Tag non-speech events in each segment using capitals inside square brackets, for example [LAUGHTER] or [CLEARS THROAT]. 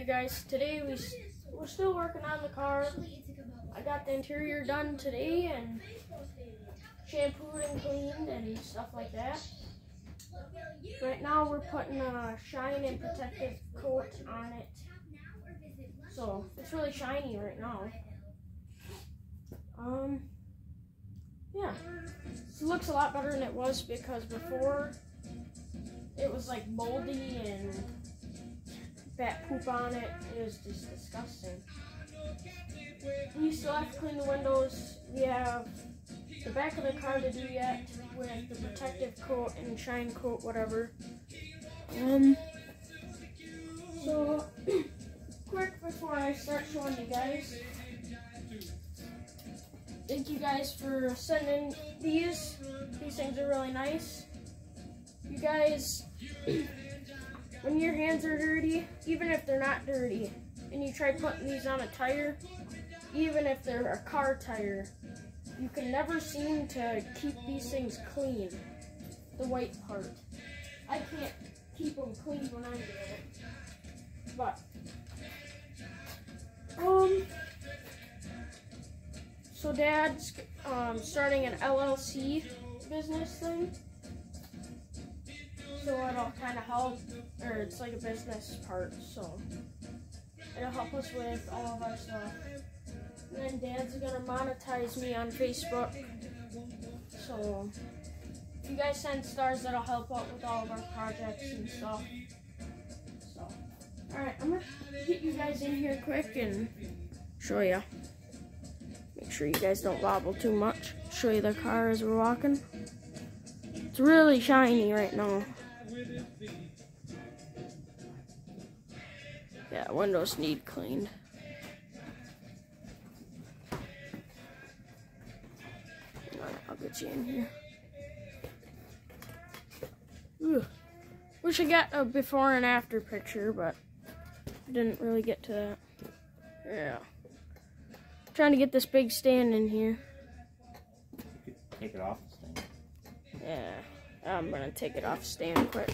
Hey guys, today we we're still working on the car. I got the interior done today and shampooed and cleaned and stuff like that. Right now we're putting a shine and protective coat on it. So it's really shiny right now. Um yeah. It looks a lot better than it was because before it was like moldy and bat poop on it. It was just disgusting. We still have to clean the windows. We have the back of the car to do yet with the protective coat and shine coat, whatever. Um. So, [CLEARS THROAT] quick before I start showing you guys. Thank you guys for sending these. These things are really nice. You guys [CLEARS THROAT] when your hands are dirty, even if they're not dirty, and you try putting these on a tire, even if they're a car tire, you can never seem to keep these things clean. The white part. I can't keep them clean when I'm doing it. But, um, so dad's um, starting an LLC business thing so it'll kind of help, or it's like a business part, so it'll help us with all of our stuff. And then Dad's gonna monetize me on Facebook, so if you guys send stars, that'll help out with all of our projects and stuff. So, all right, I'm gonna get you guys in here quick and show you. Make sure you guys don't wobble too much. Show you the car as we're walking. It's really shiny right now. Yeah, windows need cleaned. Alright, I'll get you in here. Ugh. Wish I got a before and after picture, but didn't really get to that. Yeah. Trying to get this big stand in here. Take it off the stand. Yeah. I'm gonna take it off stand quick.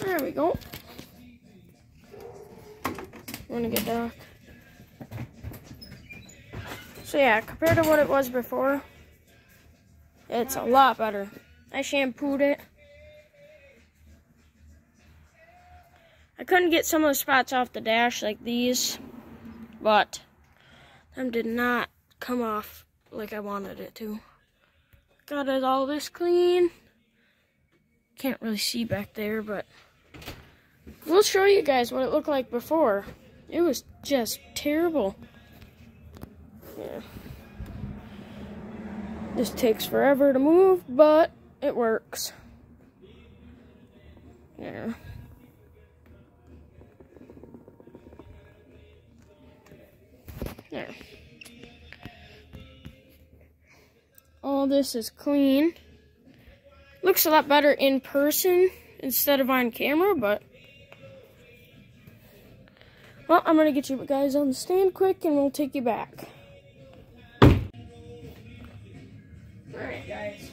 There we go. Want to get dark. So yeah, compared to what it was before, it's a lot better. I shampooed it. I couldn't get some of the spots off the dash like these, but them did not come off like I wanted it to. Got it all this clean. Can't really see back there, but we'll show you guys what it looked like before. It was just terrible. Yeah. This takes forever to move, but it works. Yeah. There. All this is clean. Looks a lot better in person instead of on camera, but... Well, I'm going to get you guys on the stand quick, and we'll take you back. Alright, guys.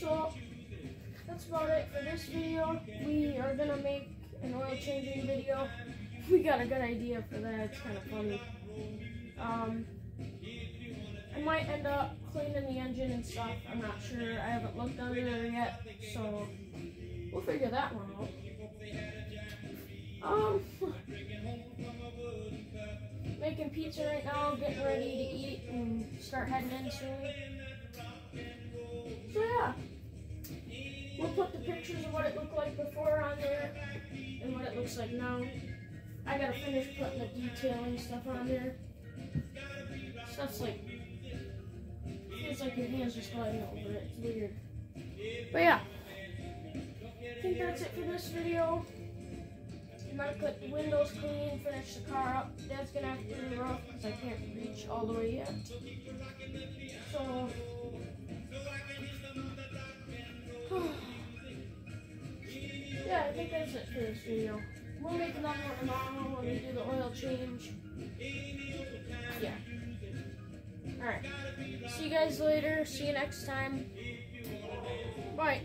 So, that's about it for this video. We are going to make an oil changing video. We got a good idea for that. It's kind of funny. Um, I might end up cleaning the engine and stuff. I'm not sure. I haven't looked under there yet, so we'll figure that one out. Um, making pizza right now, getting ready to eat and start heading in soon. So yeah, we'll put the pictures of what it looked like before on there and what it looks like now. I gotta finish putting the detailing stuff on there. Stuff's like, feels like your hands just gliding over it. It's weird. But yeah, I think that's it for this video. I'm gonna put the windows clean, finish the car up. Dad's gonna have to the roof because I can't reach all the way yet. So, [SIGHS] yeah, I think that's it for this video. We'll make another one tomorrow when we do the oil change. Yeah. Alright. See you guys later. See you next time. Bye.